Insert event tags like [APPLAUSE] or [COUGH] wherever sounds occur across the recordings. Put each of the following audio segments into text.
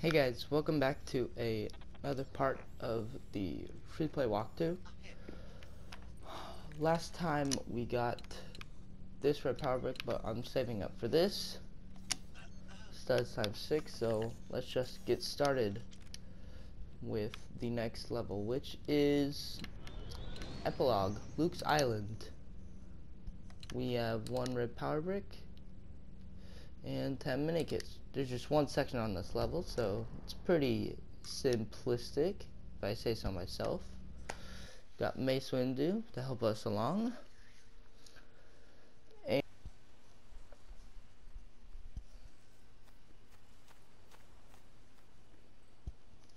Hey guys, welcome back to a another part of the free play walkthrough. [SIGHS] Last time we got this red power brick, but I'm saving up for this. Studs times six, so let's just get started with the next level, which is Epilogue, Luke's Island. We have one red power brick and 10 mini kits. There's just one section on this level, so it's pretty simplistic, if I say so myself. Got Mace Windu to help us along.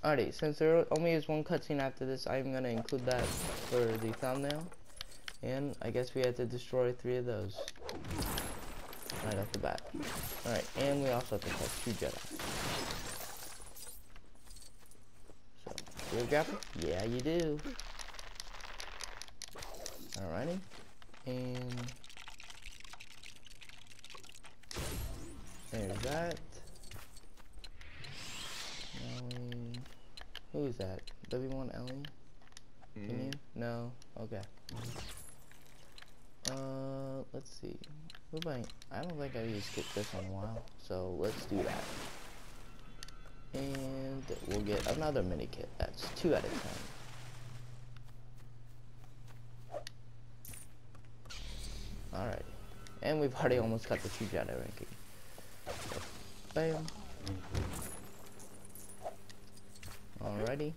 Alrighty, since there only is one cutscene after this, I'm going to include that for the thumbnail. And I guess we had to destroy three of those right off the bat. Alright, and we also have to catch two Jedi. So, you grab it? Yeah, you do. Alrighty. And there's that. Ellie. Who is that? W1 Ellie? Can Mm. you? No? Okay. Uh, let's see. I? Don't think I've used skip this in a while, so let's do that. And we'll get another mini kit. That's two out of ten. Alright. And we've already almost got the True Jedi ranking. Bam. Alrighty.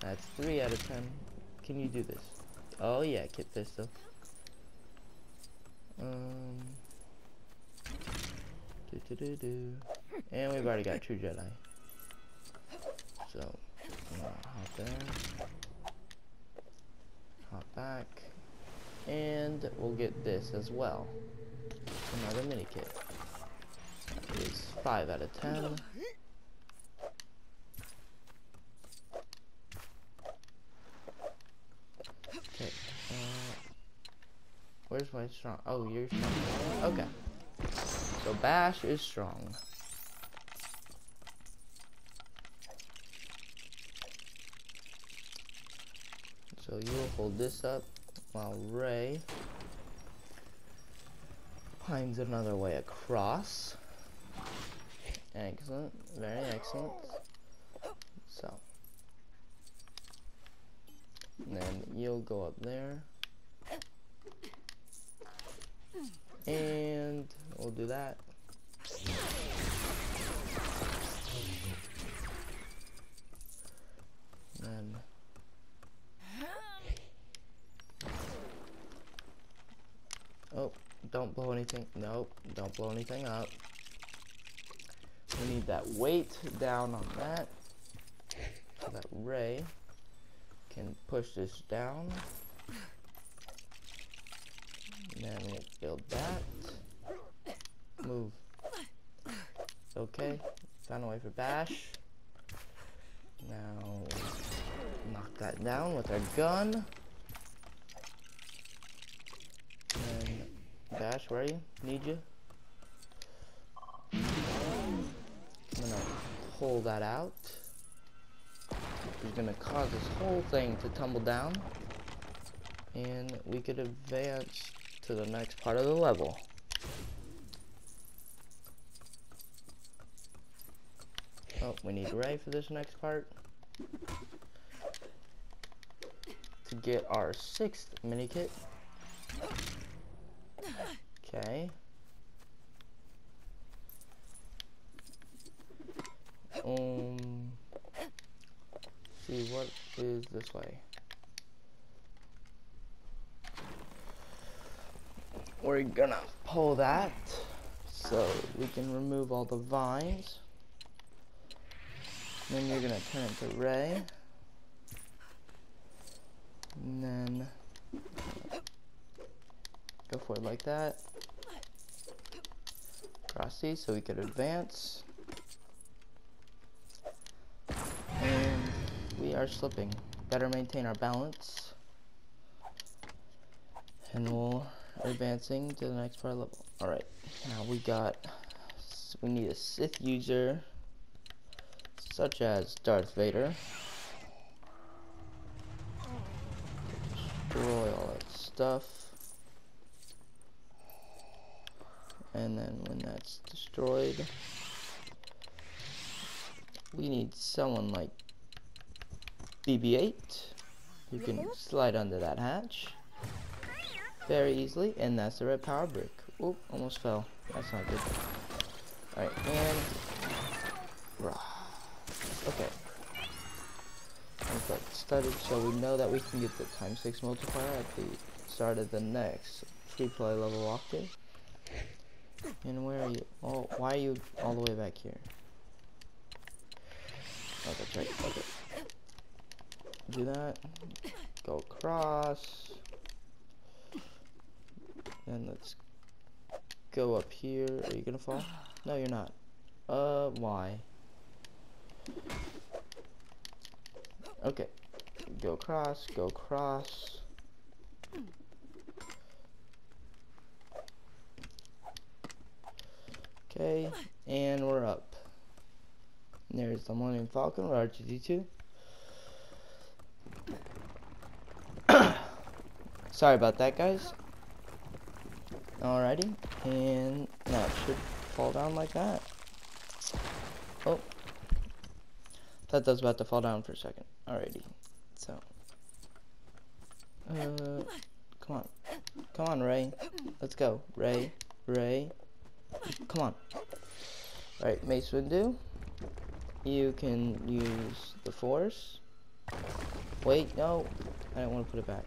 That's three out of ten. Can you do this? Oh yeah, Kit Fisto. Um. Do do do do. And we've already got True Jedi. So, hop there. Hop back. And we'll get this as well. Another mini kit. That is 5 out of 10. Okay. Uh, my strong? Oh, you're strong. Okay. So Bash is strong. So you'll hold this up while Rey finds another way across. Excellent. Very excellent. So. And then you'll go up there. And we'll do that. And Oh, don't blow anything. Nope, don't blow anything up. We need that weight down on that. So that Rey can push this down. Then we'll build that. Move. Okay. Found a way for Bash. Now knock that down with our gun. And Bash, where are you? Need you. I'm gonna pull that out. Which is gonna cause this whole thing to tumble down. And we could advance to the next part of the level. Oh, we need Rey for this next part. To get our sixth mini kit. Okay. Um. See what is this way. We're gonna pull that so we can remove all the vines. Then you're gonna turn it to Rey. And then go forward like that. Cross these so we could advance. And we are slipping. Better maintain our balance. And we'll advancing to the next part of level. Alright, now we got we need a Sith user such as Darth Vader. Destroy all that stuff. And then when that's destroyed, we need someone like BB-8 who can slide under that hatch very easily, and that's the red power brick. Oop, almost fell. That's not good. Alright, and... Okay. Once started, so we know that we can get the times 6 multiplier at the start of the next free play level walkthrough. And where are you? Oh, why are you all the way back here? That's right. Okay. Do that. Go across. And let's go up here. Are you gonna fall? No, you're not. Uh, why? Okay. Go across, go across. Okay, and we're up. There's the Millennium Falcon with R2-D2. [COUGHS] Sorry about that, guys. Alrighty, and now it should fall down like that. Oh, thought that was about to fall down for a second. Alrighty, so, uh, come on, come on, Rey, let's go, Rey, Rey, come on. Alright, Mace Windu, you can use the Force. Wait, no, I don't want to put it back.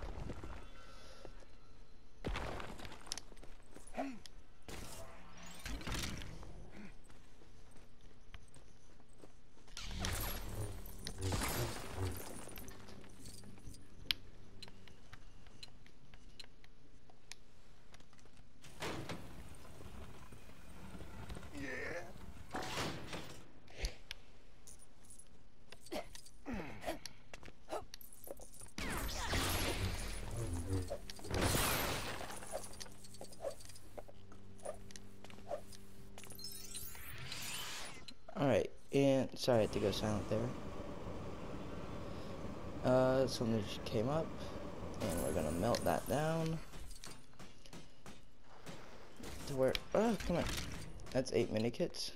Alright, and sorry I had to go silent there. Uh, something just came up, and we're gonna melt that down. To where, oh, come on. That's eight mini kits.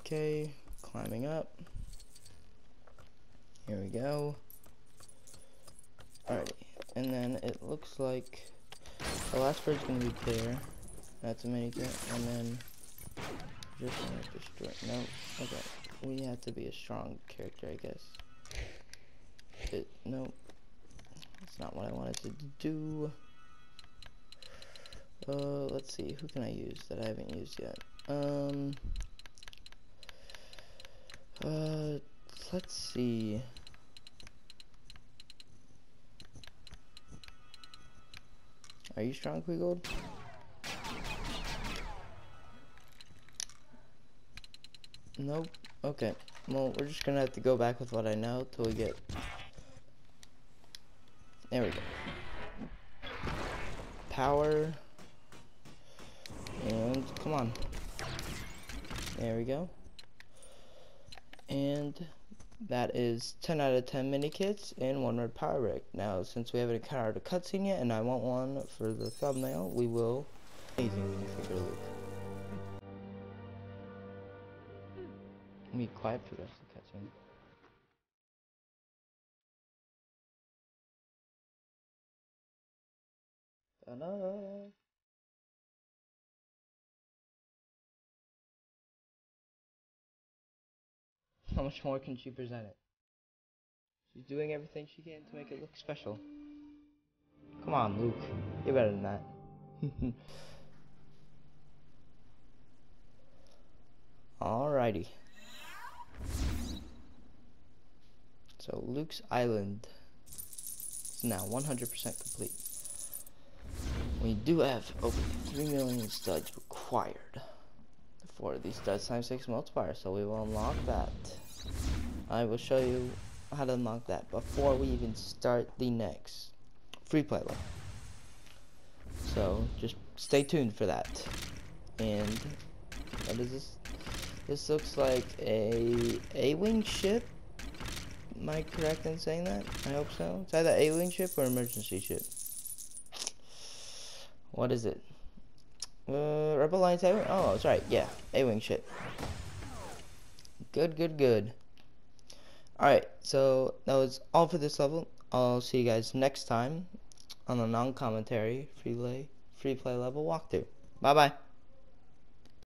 Okay, climbing up. Here we go. Alrighty, and then it looks like the last bird's gonna be there. That's a mini kit, and then destroy. No. Okay. We have to be a strong character, I guess. It. No. That's not what I wanted to do. Uh, let's see. Who can I use that I haven't used yet? Um. Uh, let's see. Are you strong, Qui-Gon? Nope. Okay. Well, we're just gonna have to go back with what I know till we get... There we go. Power. And, come on. There we go. And that is 10 out of 10 mini kits and one red power brick. Now, since we haven't encountered a cutscene yet, and I want one for the thumbnail, we will... Amazing Luke. Be quiet for the rest of the cutscene. Ta-da! How much more can she present it? She's doing everything she can to make it look special. Come on, Luke. You're better than that. [LAUGHS] Alrighty. So Luke's Island is now 100% complete. We do have over 3 million studs required for these studs times 6 multiplier, so we will unlock that. I will show you how to unlock that before we even start the next free play level. So just stay tuned for that. And what is this? This looks like a A-wing ship. Am I correct in saying that? I hope so. It's either A-wing ship or emergency ship. What is it? Uh, Rebel Alliance A-wing? Oh, that's right. Yeah, A-wing ship. Good, good, good. Alright, so that was all for this level. I'll see you guys next time on a non-commentary free play free play level walkthrough. Bye bye.